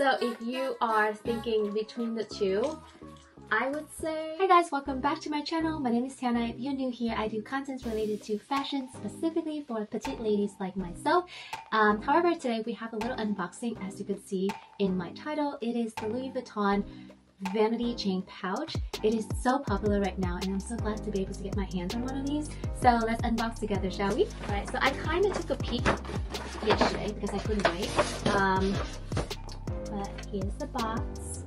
So if you are thinking between the two, I would say... Hi guys, welcome back to my channel. My name is Hana. If you're new here, I do content related to fashion, specifically for petite ladies like myself. Um, however, today we have a little unboxing, as you can see in my title. It is the Louis Vuitton vanity chain pouch. It is so popular right now and I'm so glad to be able to get my hands on one of these. So let's unbox together, shall we? Alright, so I kind of took a peek yesterday because I couldn't wait. Um, here's the box.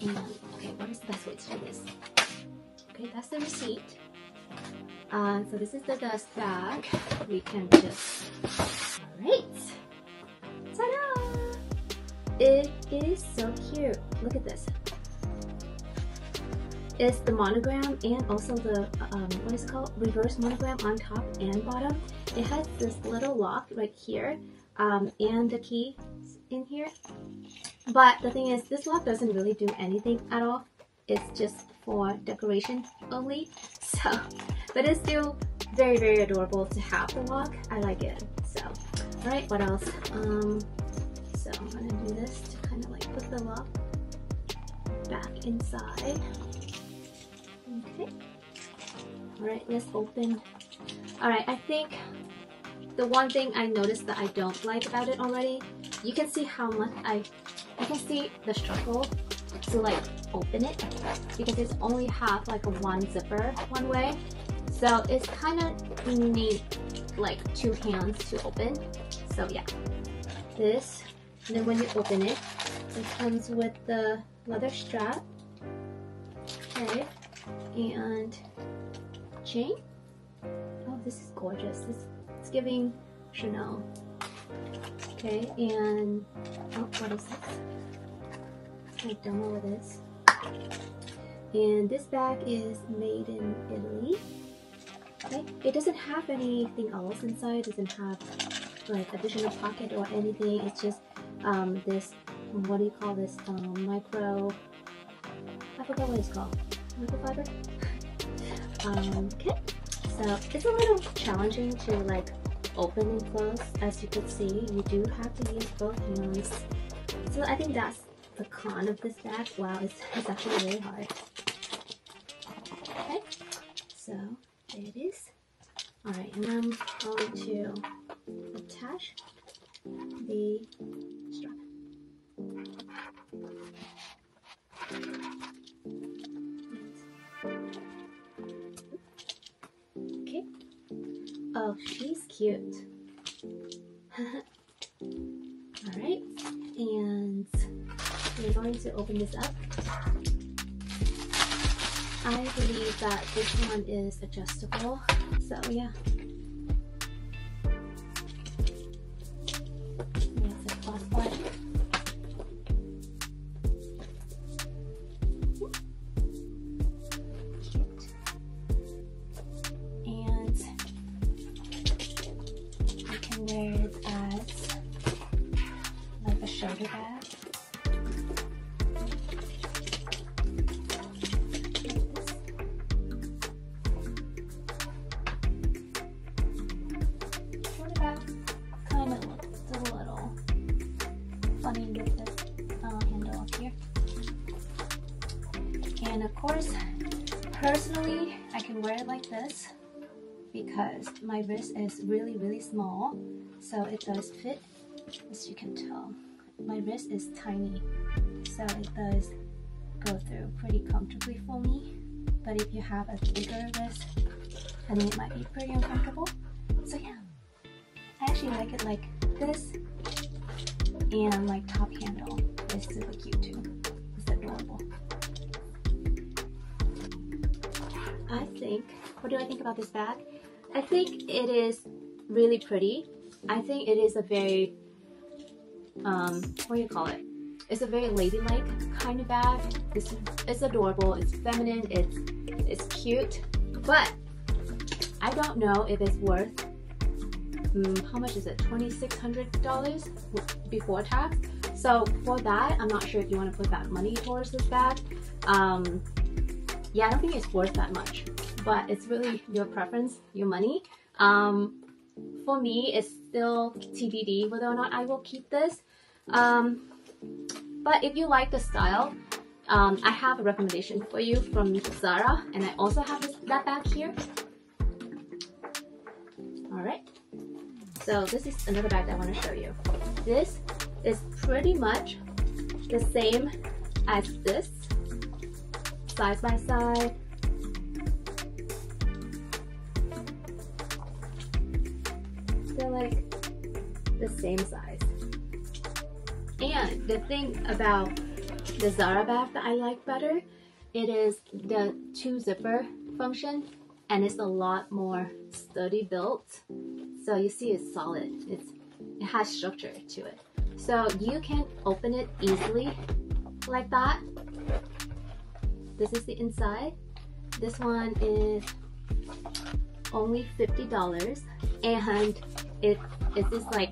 And, okay, what is the best way to do this? Okay, that's the receipt. Uh, so this is the dust bag. We can just, alright. Ta-da! It is so cute. Look at this It's the monogram and also the, um, what is it called? Reverse monogram on top and bottom. It has this little lock right here um, and the key in here. But the thing is, this lock doesn't really do anything at all. It's just for decoration only. So, but it's still very, very adorable to have the lock. I like it. So, alright, what else? Um, so I'm gonna do this to kind of like put the lock back inside. Okay. Alright, let's open. Alright, I think the one thing I noticed that I don't like about it already, you can see how much I, you can see the struggle to like open it because it's only half like one zipper one way. So it's kind of need like two hands to open. So yeah, this, and then when you open it, it comes with the leather strap. Okay, and chain. Oh, this is gorgeous. This it's giving Chanel. Okay, and oh, what is this? I don't know what it is. And this bag is made in Italy. Okay, it doesn't have anything else inside. It doesn't have like additional pocket or anything. It's just um, this. What do you call this? Um, micro. I forgot what it's called microfiber. Um, okay, so it's a little challenging to like open and close. As you can see, you do have to use both hands. So I think that's the con of this bag. Wow, it's, it's actually really hard. Okay, so there it is. Alright, and I'm going to attach Oh, she's cute. Alright, and we're going to open this up. I believe that this one is adjustable, so yeah. Like this because my wrist is really, really small. So it does fit, as you can tell my wrist is tiny, so it does go through pretty comfortably for me. But if you have a bigger wrist, I think it might be pretty uncomfortable. So yeah, I actually like it like this, and like top handle is super cute too. It's adorable. I think, what do I think about this bag? I think it is really pretty. I think it is a very um, what do you call it? It's a very ladylike kind of bag. It's, it's adorable, it's feminine, it's, it's cute, but I don't know if it's worth, um, how much is it, $2,600 before tax? So for that, I'm not sure if you want to put that money towards this bag. Um, yeah, I don't think it's worth that much, but it's really your preference, your money. Um, for me, it's still TBD whether or not I will keep this. Um, But if you like the style, um, I have a recommendation for you from Zara, and I also have this, that bag here. Alright, so this is another bag that I want to show you. This is pretty much the same as this, side by side. Same size. And the thing about the Zara bag that I like better, it is the two zipper function and it's a lot more sturdy built. So you see it's solid. It's it has structure to it. So you can open it easily like that. This is the inside. This one is only $50 and it, it is this like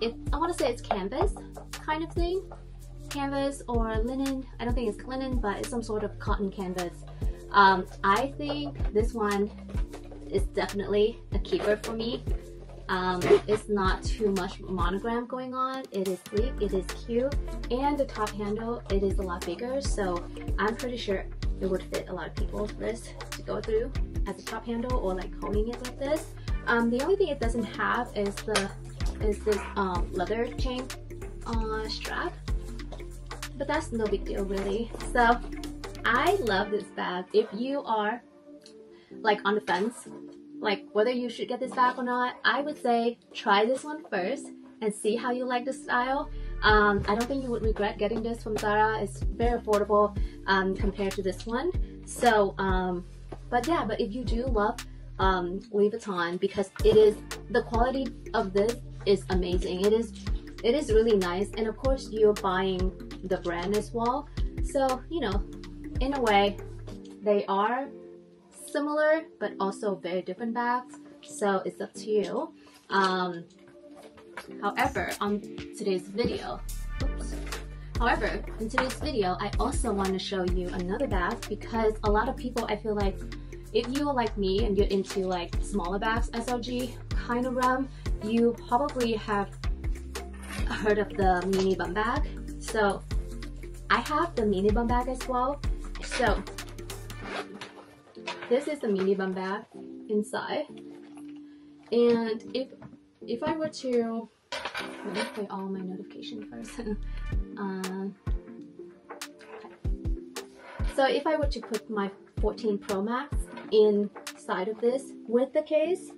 it I want to say it's canvas kind of thing. Canvas or linen I don't think it's linen but it's some sort of cotton canvas. Um, I think this one is definitely a keeper for me. Um, it's not too much monogram going on. It is sleek it is cute and the top handle it is a lot bigger so I'm pretty sure it would fit a lot of people's wrist to go through as a top handle or like holding it like this. Um, the only thing it doesn't have is the is this um, leather chain uh, strap? But that's no big deal really. So I love this bag. If you are like on the fence like whether you should get this bag or not I would say try this one first and see how you like the style. Um, I don't think you would regret getting this from Zara. It's very affordable um, compared to this one. So um, but yeah but if you do love um, Louis Vuitton because it is the quality of this is amazing. It is it is really nice and of course you're buying the brand as well. So, you know, in a way they are similar but also very different bags. So it's up to you. Um, however, on today's video, oops, However, in today's video, I also want to show you another bag because a lot of people, I feel like, if you're like me and you're into like smaller bags, SLG kind of realm, you probably have heard of the mini bum bag. So I have the mini bum bag as well. So this is the mini bum bag inside. And if if I were to let me play all my notifications first. um, so if I were to put my 14 Pro Max inside of this with the case,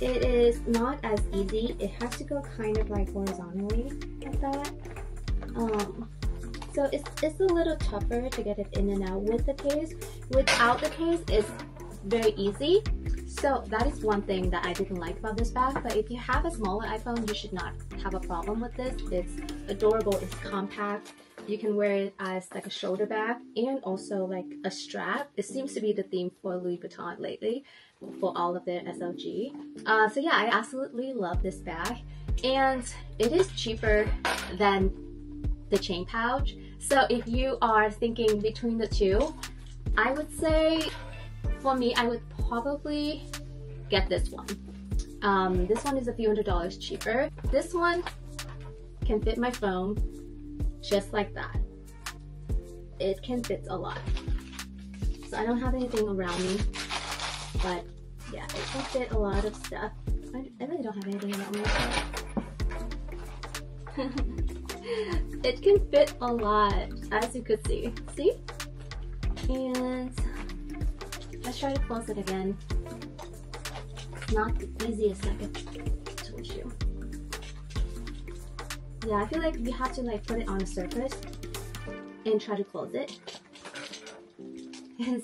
it is not as easy. It has to go kind of like horizontally like that. Um, so it's, it's a little tougher to get it in and out with the case. Without the case, it's very easy. So that is one thing that I didn't like about this bag, but if you have a smaller iPhone, you should not have a problem with this. It's adorable, it's compact, you can wear it as like a shoulder bag and also like a strap. It seems to be the theme for Louis Vuitton lately for all of their SLG. Uh, so yeah, I absolutely love this bag and it is cheaper than the chain pouch. So if you are thinking between the two, I would say for me, I would probably get this one. Um, this one is a few hundred dollars cheaper. This one can fit my phone just like that. It can fit a lot. So I don't have anything around me, but yeah, it can fit a lot of stuff. I, I really don't have anything around me. it can fit a lot, as you could see. See? And let's try to close it again. It's not the easiest I told you. Yeah, I feel like you have to like put it on a surface and try to close it. Yes.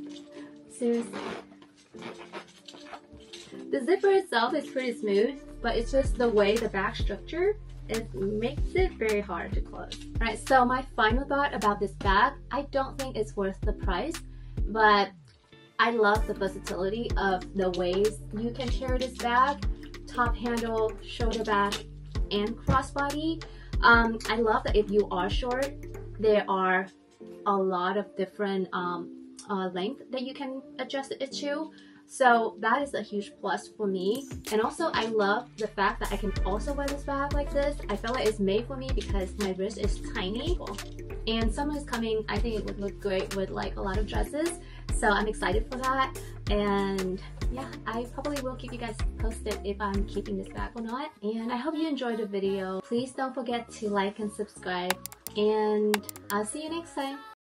Seriously. The zipper itself is pretty smooth, but it's just the way the back structure it makes it very hard to close. Alright, so my final thought about this bag, I don't think it's worth the price, but I love the versatility of the ways you can carry this bag. Top handle, shoulder bag, and crossbody. Um, I love that if you are short, there are a lot of different um, uh, length that you can adjust it to. So that is a huge plus for me. And also I love the fact that I can also wear this bag like this. I feel like it's made for me because my wrist is tiny. And summer is coming, I think it would look great with like a lot of dresses. So I'm excited for that. And yeah, I probably will keep you guys posted if I'm keeping this bag or not. And I hope you enjoyed the video. Please don't forget to like and subscribe. And I'll see you next time.